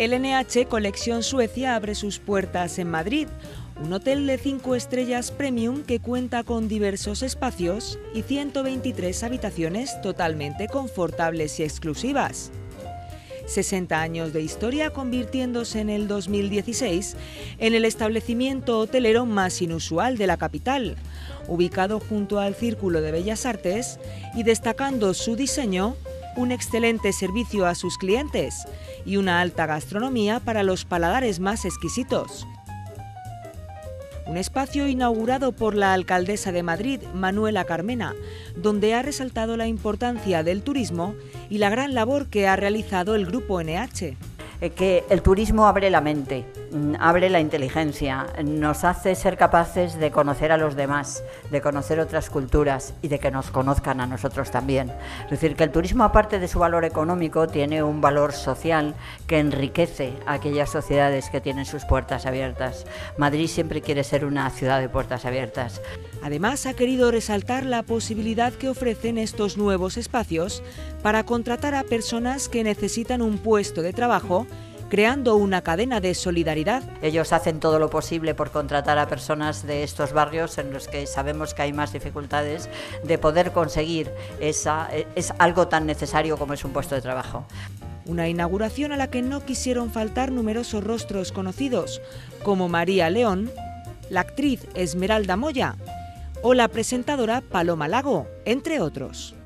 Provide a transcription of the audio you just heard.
El NH Colección Suecia abre sus puertas en Madrid, un hotel de 5 estrellas premium que cuenta con diversos espacios y 123 habitaciones totalmente confortables y exclusivas. 60 años de historia convirtiéndose en el 2016 en el establecimiento hotelero más inusual de la capital, ubicado junto al Círculo de Bellas Artes y destacando su diseño un excelente servicio a sus clientes y una alta gastronomía para los paladares más exquisitos. Un espacio inaugurado por la alcaldesa de Madrid, Manuela Carmena, donde ha resaltado la importancia del turismo y la gran labor que ha realizado el grupo NH. Eh, que el turismo abre la mente, abre la inteligencia, nos hace ser capaces de conocer a los demás, de conocer otras culturas y de que nos conozcan a nosotros también. Es decir, que el turismo, aparte de su valor económico, tiene un valor social que enriquece a aquellas sociedades que tienen sus puertas abiertas. Madrid siempre quiere ser una ciudad de puertas abiertas. Además, ha querido resaltar la posibilidad que ofrecen estos nuevos espacios para contratar a personas que necesitan un puesto de trabajo creando una cadena de solidaridad. Ellos hacen todo lo posible por contratar a personas de estos barrios en los que sabemos que hay más dificultades de poder conseguir esa, es algo tan necesario como es un puesto de trabajo. Una inauguración a la que no quisieron faltar numerosos rostros conocidos, como María León, la actriz Esmeralda Moya o la presentadora Paloma Lago, entre otros.